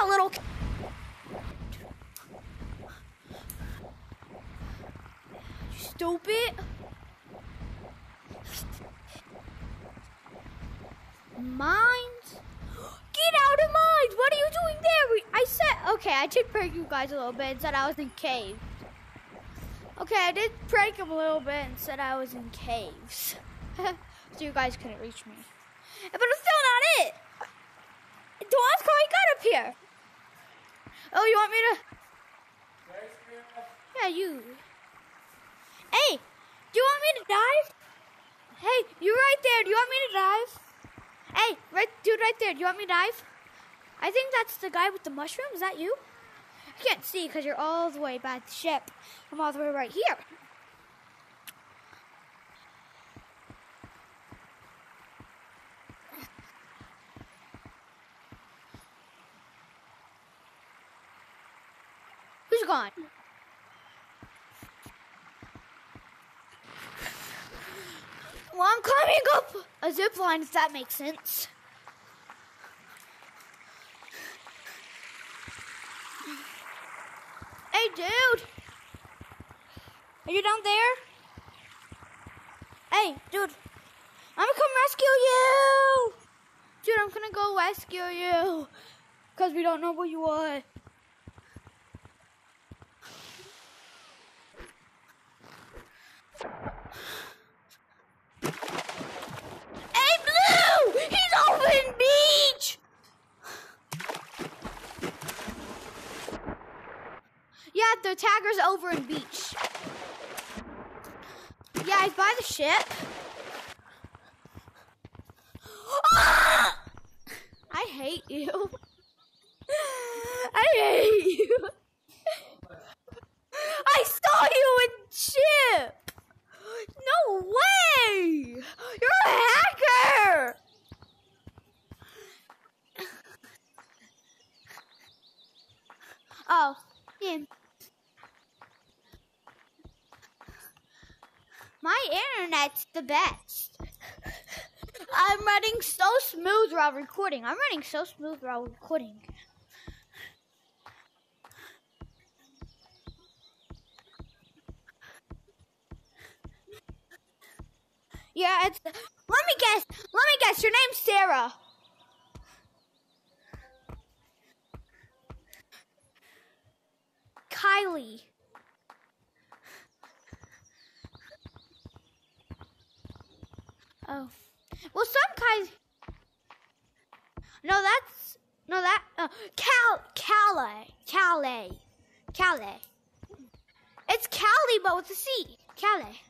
out, little. Stupid. Mines? Get out of mines! What are you doing there? I said, okay, I did prank you guys a little bit and said I was in caves. Okay, I did prank him a little bit and said I was in caves. so you guys couldn't reach me. But it's still not it! How I got up here! Oh, you want me to? Yeah, you. Hey, do you want me to dive? Hey, you right there. Do you want me to dive? Hey, right, dude, right there. Do you want me to dive? I think that's the guy with the mushroom. Is that you? I can't see because you're all the way by the ship. I'm all the way right here. Well, I'm climbing up a zip line, if that makes sense. Hey, dude. Are you down there? Hey, dude. I'm gonna come rescue you. Dude, I'm gonna go rescue you. Because we don't know where you are. Hey, Blue! He's open beach! The tagger's over in beach. Yeah, he's by the ship. Ah! I hate you. I hate you. I saw you in ship. No way! You're a hacker! Oh, yeah. My internet's the best. I'm running so smooth while recording. I'm running so smooth while recording. Yeah, it's. Let me guess. Let me guess. Your name's Sarah. Oh. Well, some kinds. No, that's no that uh, Cal Calais Calais Calais. It's Callie, but with a C. Calais.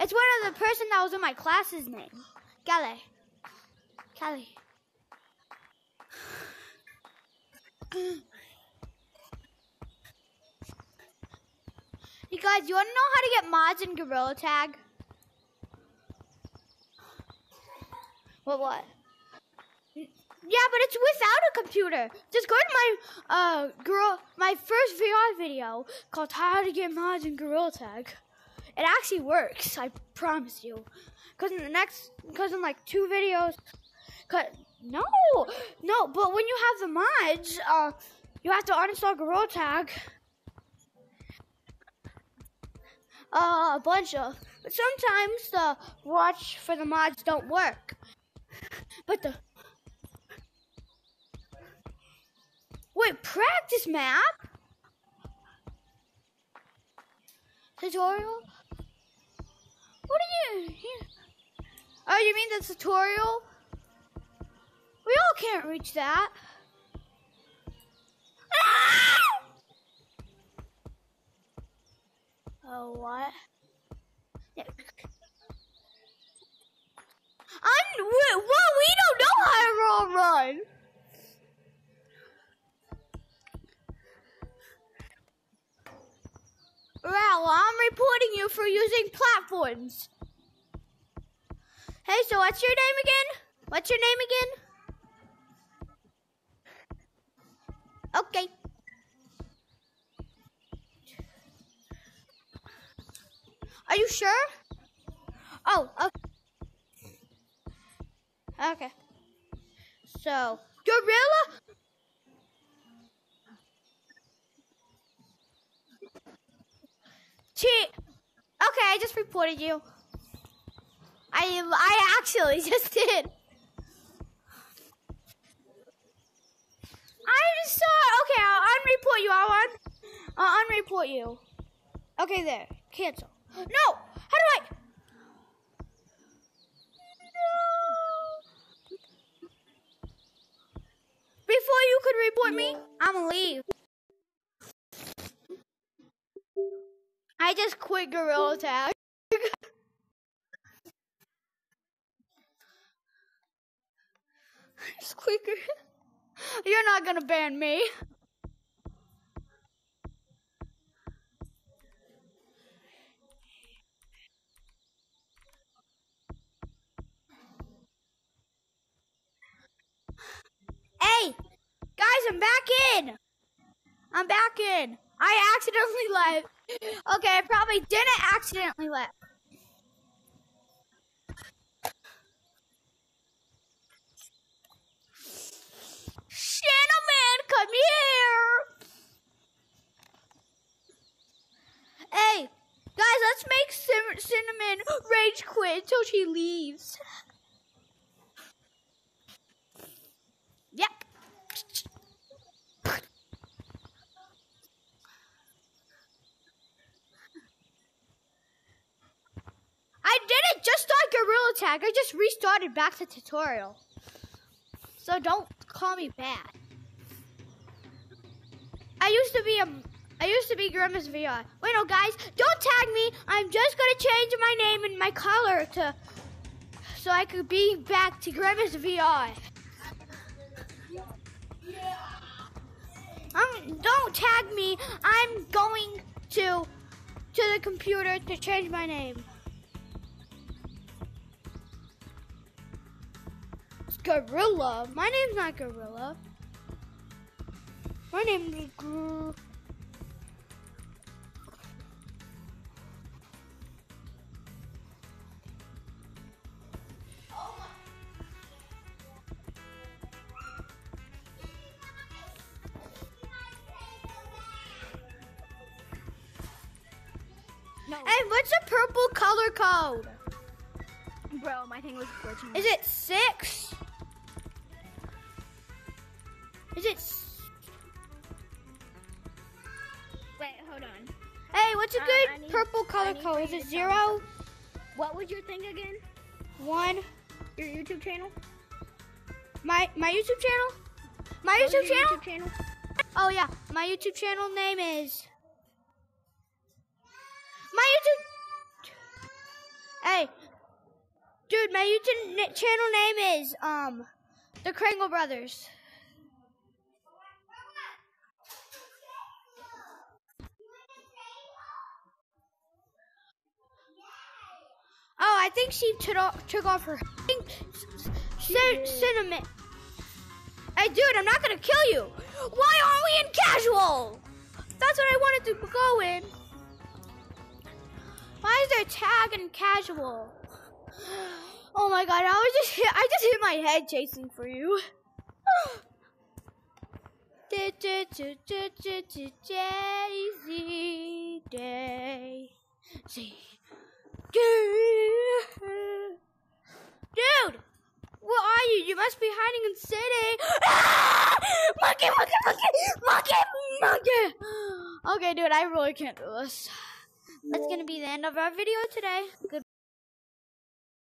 It's one of the person that was in my class's name. Calais. Calais. You guys, you want to know how to get mods in Gorilla Tag? What, what? Yeah, but it's without a computer. Just go to my uh girl my first VR video called How to Get Mods in Gorilla Tag. It actually works, I promise you. Cause in the next cause in like two videos cause no no, but when you have the mods, uh you have to uninstall Gorilla Tag. Uh, a bunch of but sometimes the watch for the mods don't work. But the Wait, practice map? Tutorial? What are you? Oh, you mean the tutorial? We all can't reach that. Ah! Oh, what? Yeah. I'm, well, we don't know how to roll run. I'm reporting you for using platforms. Hey, so what's your name again? What's your name again? Okay. Are you sure? Oh, okay. Okay. So, gorilla? Cheat. Okay, I just reported you. I I actually just did. I just saw. Okay, I'll unreport you. I'll un, I'll unreport you. Okay, there. Cancel. No. How do I? Before you could report me, I'm gonna leave. Just quit Gorilla Tag. quit. You're not gonna ban me. Hey, guys, I'm back in. I'm back in. I accidentally left. Okay, I probably didn't accidentally left. Cinnamon, come here. Hey, guys, let's make Cin- Cinnamon rage quit until she leaves. Yep. I didn't just Gorilla Tag. I just restarted back to tutorial. So don't call me bad. I used to be a I used to be Grimace VR. Wait, no, guys, don't tag me. I'm just gonna change my name and my color to so I could be back to Grimace VR. Um, don't tag me. I'm going to to the computer to change my name. Gorilla. My name's not Gorilla. My name is Gr- No, Hey, what's the purple color code? bro, my thing was glitching. Is it six? Is it? Wait, hold on. Hey, what's a Uh, good purple color code? Is it to tell me zero, What was your thing again? one? Your YouTube channel? My my YouTube channel? My YouTube channel? YouTube channel? Oh yeah, my YouTube channel name is. My YouTube. Hey, dude, my YouTube channel name is um, the Kringle Brothers. Oh, I think she took off, took off her cin- cinnamon. Hey, dude, I'm not gonna kill you. Why aren't we in casual? That's what I wanted to go in. Why is there tag and casual? Oh my god, I was just hit, I just hit my head chasing for you. Daisy Daisy. Dude, where are you? You must be hiding in city. Ah! Monkey, monkey, monkey, monkey, monkey. Okay, dude, I really can't do this. That's gonna be the end of our video today. Good.